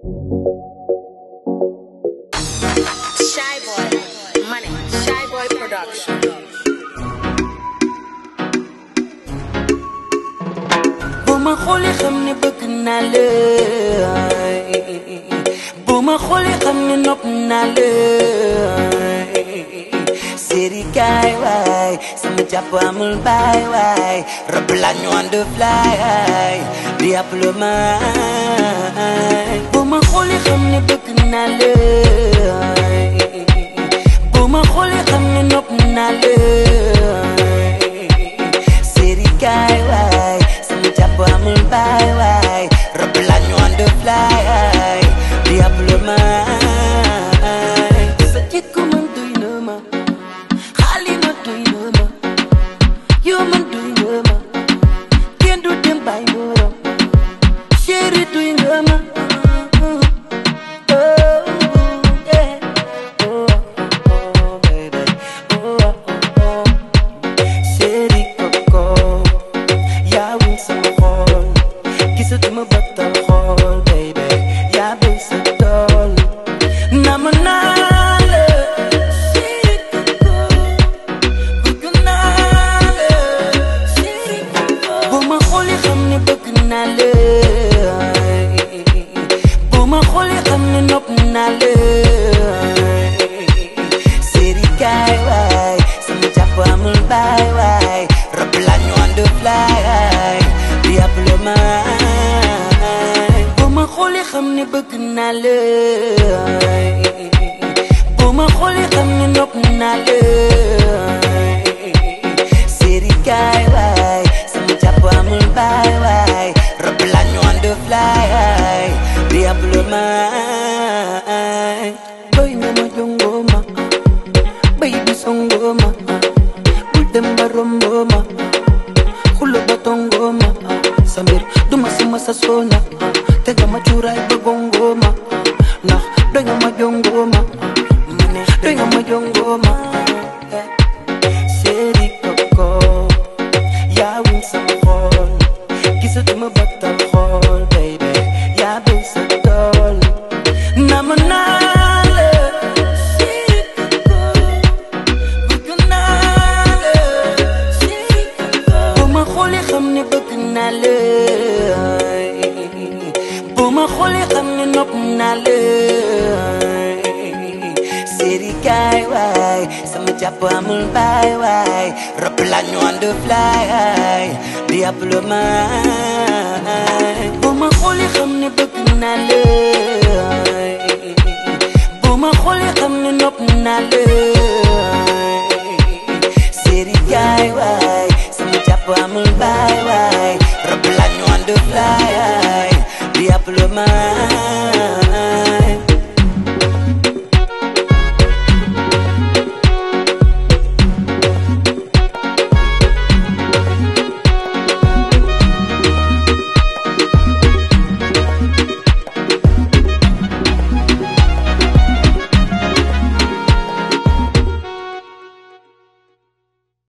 Shy Boy Money, Shy Boy Production. amul on the fly. Diable ma xoolee xam ne bëgg naa la bu ma xoolee xam ne nopp naa la séri kaay waay sama jàpp amul baay waay rab la ñu ànd fly di appelé maay sa jikko man doy na ma xaalima doy na ma yow man doy na ma kenn du dem bay morom chéri doy xam ne bëgg naa la bu ma xoolee xam ne nopp naa la Chéri kaay waay sama jàpp amul baay waay rab ñu ànd fly. Di appelé maay na ma. Jongoma baby songoma bul dem ba romboma xulo ba tongoma sa mbir duma si masa sona te nga ma cuuraay ba gongoma ndax doy nga xuli xam ne nopp naa séri kaay waay sama amul baay waay rëbb laa ñu on the fly diablo maay bu ma xuli xam ne bëgg naa la bu ma séri kaay waay sama amul baay waay rëbb laa ñu on the fly.